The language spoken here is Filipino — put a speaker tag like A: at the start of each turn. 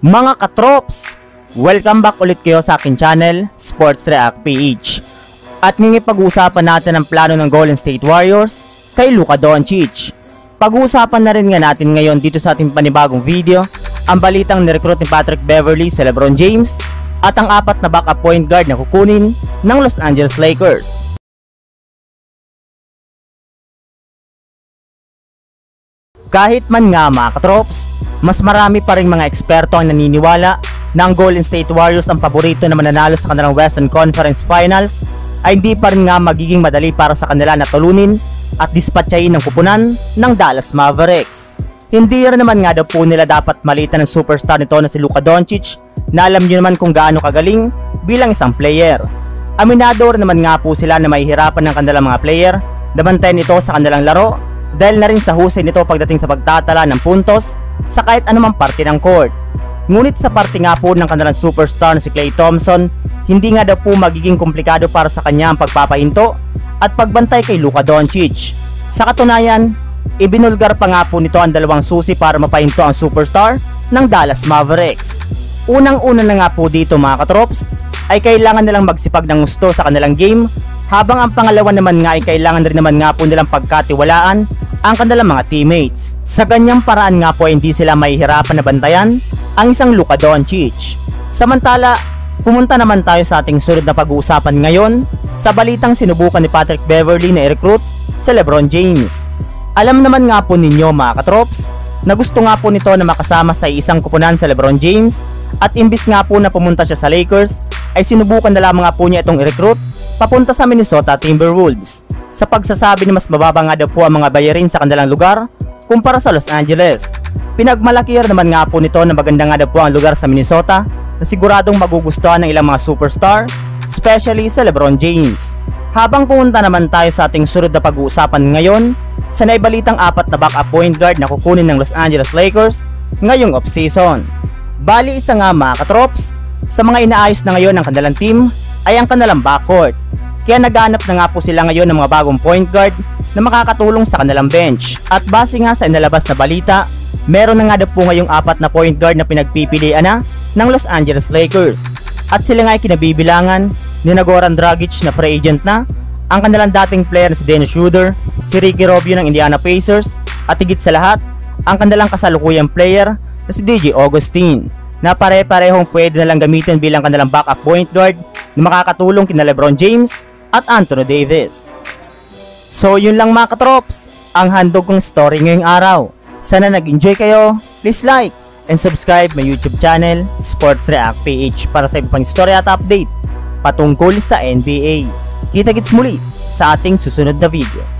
A: Mga katrops, welcome back ulit kayo sa akin channel, Sports React PH. At ngayon pag-uusapan natin ang plano ng Golden State Warriors kay Luka Doncic. Pag-uusapan na rin nga natin ngayon dito sa ating panibagong video ang balitang nirecruit ni Patrick Beverly sa LeBron James at ang apat na backup point guard na kukunin ng Los Angeles Lakers. Kahit man nga mga katrops, mas marami pa rin mga eksperto ang naniniwala na ang Golden State Warriors ang paborito na mananalo sa kanilang Western Conference Finals ay hindi pa rin nga magiging madali para sa kanila na tulunin at dispatchayin ng kupunan ng Dallas Mavericks. Hindi rin naman nga daw po nila dapat malitan ng superstar nito na si Luka Doncic na alam nyo naman kung gaano kagaling bilang isang player. Aminado rin naman nga po sila na mahihirapan ng kanilang mga player na bantayan ito sa kanilang laro dahil na rin sa husay nito pagdating sa pagtatala ng puntos sa kahit anumang parte ng court. Ngunit sa parte nga po ng kanilang superstar na si Klay Thompson, hindi nga daw po magiging komplikado para sa kanya ang pagpapahinto at pagbantay kay Luka Doncic. Sa katunayan, ibinulgar pa nga po nito ang dalawang susi para mapahinto ang superstar ng Dallas Mavericks. Unang-una na nga po dito mga katrops ay kailangan nilang magsipag ng gusto sa kanilang game habang ang pangalawa naman nga ay kailangan rin naman nga po nilang pagkatiwalaan ang kanilang mga teammates. Sa ganyang paraan nga po hindi sila mahihirapan na bantayan ang isang Luka Doncic. Samantala, pumunta naman tayo sa ating sunod na pag-uusapan ngayon sa balitang sinubukan ni Patrick Beverly na i-recruit sa Lebron James. Alam naman nga po ninyo mga katrops na gusto nga po nito na makasama sa isang kupunan sa Lebron James at imbis nga po na pumunta siya sa Lakers ay sinubukan na lamang nga po niya itong i-recruit papunta sa Minnesota Timberwolves sa pagsasabi na mas mababa nga daw po ang mga bayarin sa kanilang lugar kumpara sa Los Angeles. Pinagmalaki naman nga po nito na maganda nga daw po ang lugar sa Minnesota na siguradong magugustuhan ng ilang mga superstar, especially sa Lebron James. Habang pumunta naman tayo sa ating sunod na pag-uusapan ngayon sa naibalitang apat na backup point guard na kukunin ng Los Angeles Lakers ngayong off-season. Bali isa nga mga katrops, sa mga inaayos na ngayon ng kanilang team ay ang kanilang backcourt. Kaya naghanap na nga po sila ngayon ng mga bagong point guard na makakatulong sa kanilang bench. At base nga sa inalabas na balita, meron na nga daw po ngayong apat na point guard na pinagpipilian na ng Los Angeles Lakers. At sila nga ay kinabibilangan ni Nagoran Dragic na free agent na, ang kanilang dating player na si Dennis Schroeder, si Ricky Rubio ng Indiana Pacers, at higit sa lahat, ang kanilang kasalukuyang player na si DJ Augustine na pare-parehong pwede na lang gamitin bilang kanilang backup point guard na makakatulong kina Lebron James at Anthony Davis. So yun lang mga katrops, ang handog kong story ngayong araw. Sana nag-enjoy kayo, please like and subscribe my YouTube channel, Sports React PH para sa iba pang story at update patungkol sa NBA. Kita-kits muli sa ating susunod na video.